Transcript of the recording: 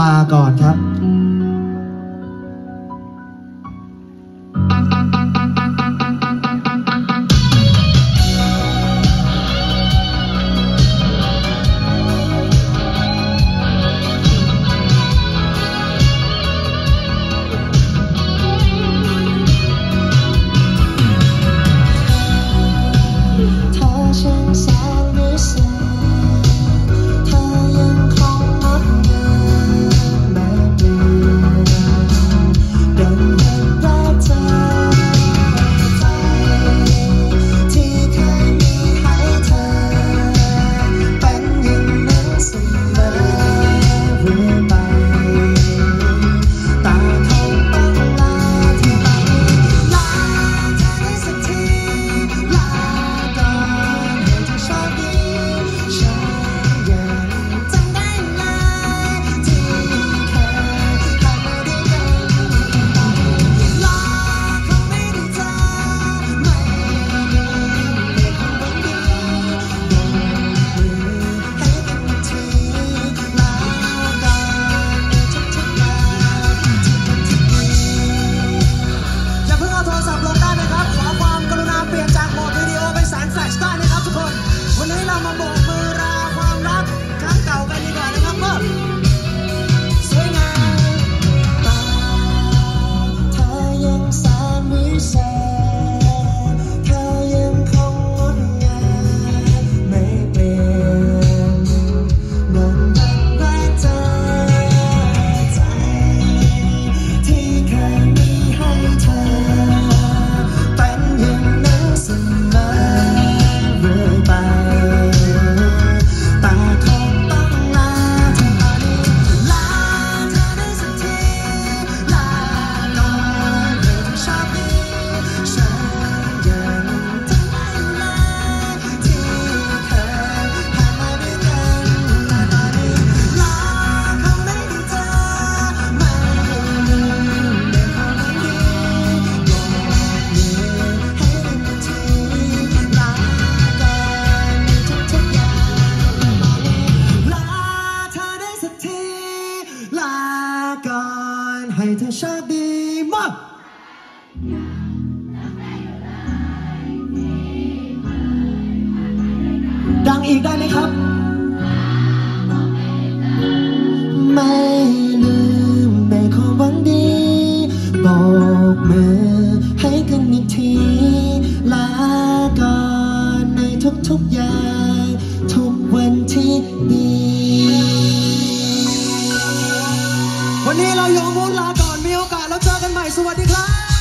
ลาก่อนครับ ชาดีมากดังอีกได้ไหมครับ ไม่ลืมในความวังดี บอกมือให้กันอีกทีลาก่อนในทุกๆอย่าง ทุกวันที่ดี วันนี้เรายอมพูดลา สวัสดีครับ